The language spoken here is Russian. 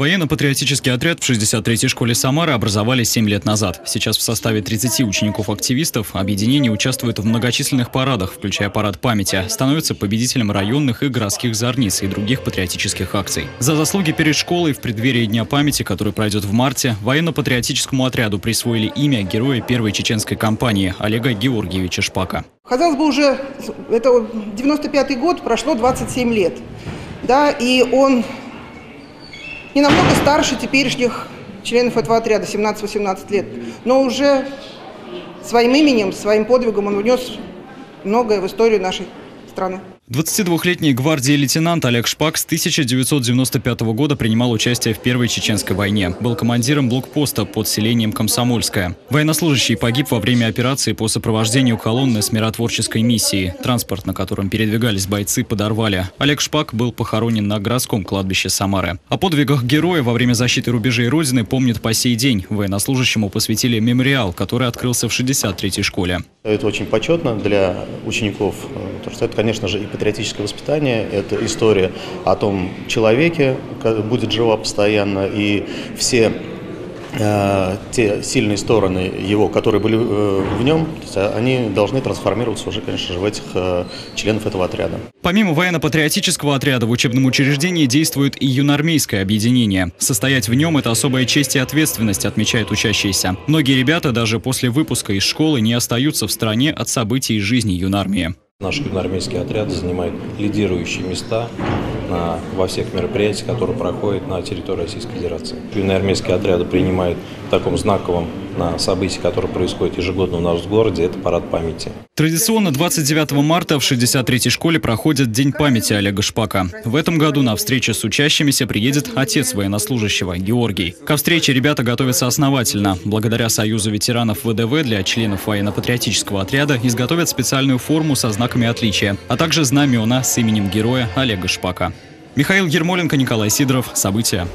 Военно-патриотический отряд в 63-й школе Самары образовали 7 лет назад. Сейчас в составе 30 учеников-активистов объединение участвует в многочисленных парадах, включая парад памяти, становится победителем районных и городских зорниц и других патриотических акций. За заслуги перед школой в преддверии Дня памяти, который пройдет в марте, военно-патриотическому отряду присвоили имя героя первой чеченской кампании Олега Георгиевича Шпака. Казалось бы, уже это 95-й год, прошло 27 лет. Да, и он не намного старше теперешних членов этого отряда, 17-18 лет, но уже своим именем, своим подвигом он внес многое в историю нашей страны. 22-летний гвардии лейтенант Олег Шпак с 1995 года принимал участие в Первой Чеченской войне. Был командиром блокпоста под селением Комсомольское. Военнослужащий погиб во время операции по сопровождению колонны с миротворческой миссией. Транспорт, на котором передвигались бойцы, подорвали. Олег Шпак был похоронен на городском кладбище Самары. О подвигах героя во время защиты рубежей Родины помнят по сей день. Военнослужащему посвятили мемориал, который открылся в 63-й школе. Это очень почетно для учеников, потому что это, конечно же, и патриотическое воспитание, это история о том человеке, будет жива постоянно, и все э, те сильные стороны его, которые были э, в нем, они должны трансформироваться уже, конечно же, в этих э, членов этого отряда. Помимо военно-патриотического отряда в учебном учреждении действует и юноармейское объединение. Состоять в нем – это особая честь и ответственность, отмечают учащиеся. Многие ребята даже после выпуска из школы не остаются в стране от событий жизни юнармии. Наш юноармейский отряд занимает лидирующие места на, во всех мероприятиях, которые проходят на территории Российской Федерации. Юноармейские отряды принимают в таком знаковом на событии, которое происходит ежегодно у нас в городе, это парад памяти. Традиционно 29 марта в 63-й школе проходит День памяти Олега Шпака. В этом году на встречу с учащимися приедет отец военнослужащего, Георгий. Ко встрече ребята готовятся основательно. Благодаря Союзу ветеранов ВДВ для членов военно-патриотического отряда изготовят специальную форму со знаками отличия, а также знамена с именем героя Олега Шпака. Михаил Ермоленко, Николай Сидоров. События.